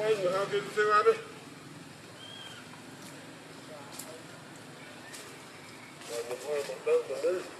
Wait, how did you? Bambambam.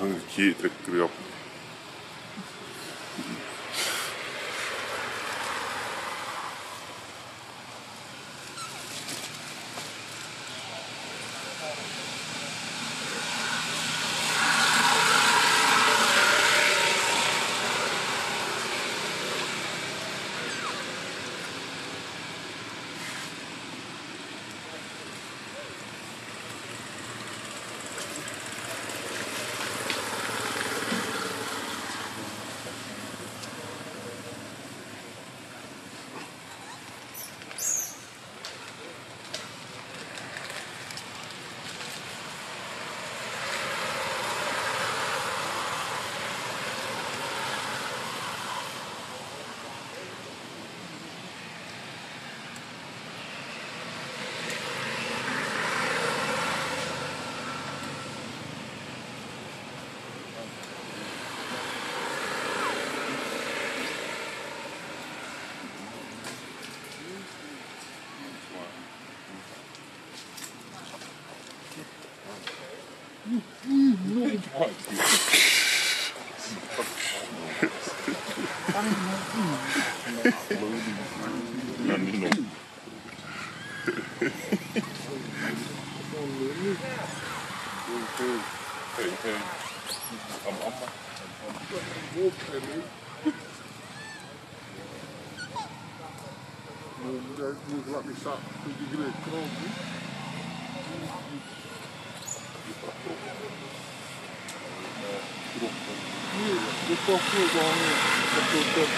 Hangi takdir yapmış? นั่น Il est porté dans le